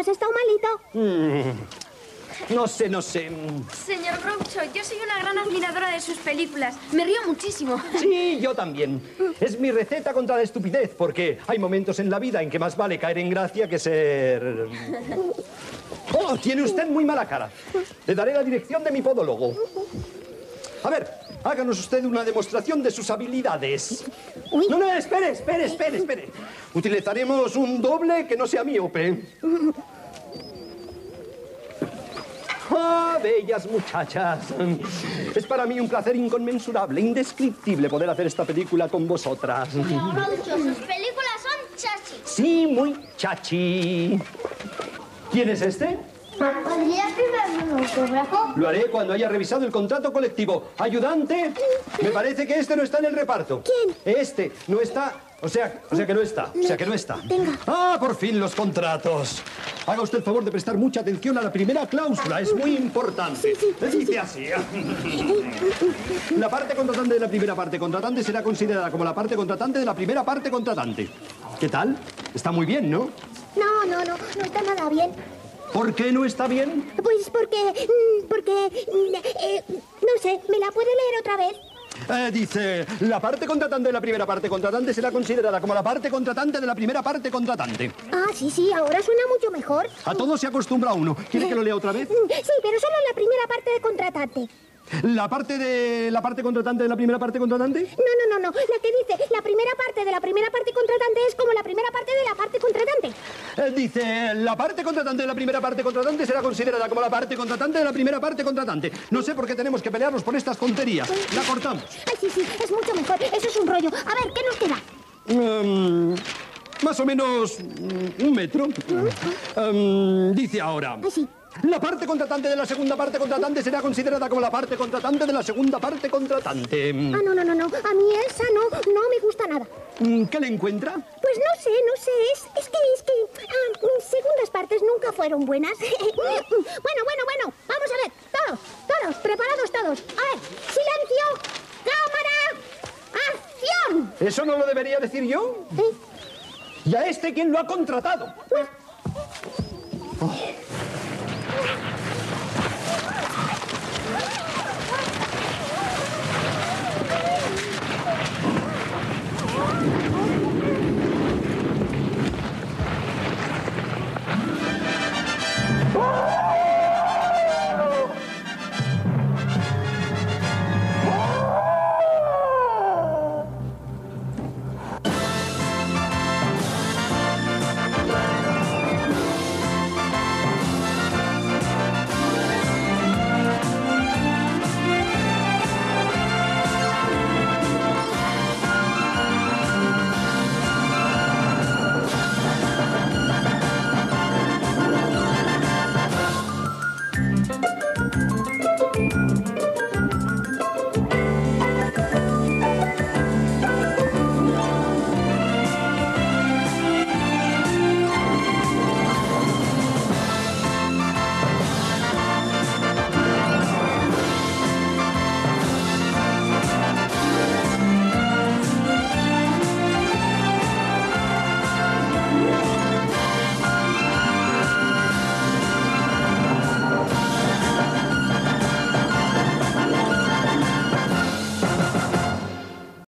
has estado malito? No sé, no sé. Señor Groucho, yo soy una gran admiradora de sus películas. Me río muchísimo. Sí, yo también. Es mi receta contra la estupidez, porque hay momentos en la vida en que más vale caer en gracia que ser... Oh, tiene usted muy mala cara. Le daré la dirección de mi podólogo. A ver, háganos usted una demostración de sus habilidades. No, no, espere, espere, espere, espere. Utilizaremos un doble que no sea míope. ¡Ah, bellas muchachas! Es para mí un placer inconmensurable, indescriptible poder hacer esta película con vosotras. Groucho, sus películas son chachi. Sí, muy chachi. ¿Quién es este? ¿Podrías firmarme un autógrafo? Lo haré cuando haya revisado el contrato colectivo. Ayudante, me parece que este no está en el reparto. ¿Quién? Este no está. O sea, o sea que no está. O sea que no está. Venga. Ah, por fin los contratos. Haga usted el favor de prestar mucha atención a la primera cláusula. Es muy importante. Dice así. La parte contratante de la primera parte contratante será considerada como la parte contratante de la primera parte contratante. ¿Qué tal? Está muy bien, ¿no? No, no, no, no está nada bien. ¿Por qué no está bien? Pues porque... mm, porque... mm, eh, no sé, ¿me la puede leer otra vez? Eh, dice, la parte contratante de la primera parte contratante será considerada como la parte contratante de la primera parte contratante. Ah, sí, sí, ahora suena mucho mejor. A todo se acostumbra uno. ¿Quiere que lo lea otra vez? Sí, pero solo la primera parte de contratante. ¿La parte de la parte contratante de la primera parte contratante? No, no, no, no. La que dice la primera parte de la primera parte contratante es como la primera parte de la parte contratante. Eh, dice, la parte contratante de la primera parte contratante será considerada como la parte contratante de la primera parte contratante. No sé por qué tenemos que pelearnos por estas tonterías. La cortamos. Ay, sí, sí, es mucho mejor. Eso es un rollo. A ver, ¿qué nos queda? Mm, más o menos mm, un metro. Mm, dice ahora. Ay, sí. La parte contratante de la segunda parte contratante será considerada como la parte contratante de la segunda parte contratante. Ah, no, no, no, no. A mí esa no, no me gusta nada. Mm, ¿Qué le encuentra? Pues no sé, no sé. Es, es que, es que. ah, fueron buenas. bueno, bueno, bueno. Vamos a ver. Todos, todos, preparados todos. A ver, silencio, cámara, acción. ¿Eso no lo debería decir yo? ¿Eh? ¿Y a este quién lo ha contratado? Pues,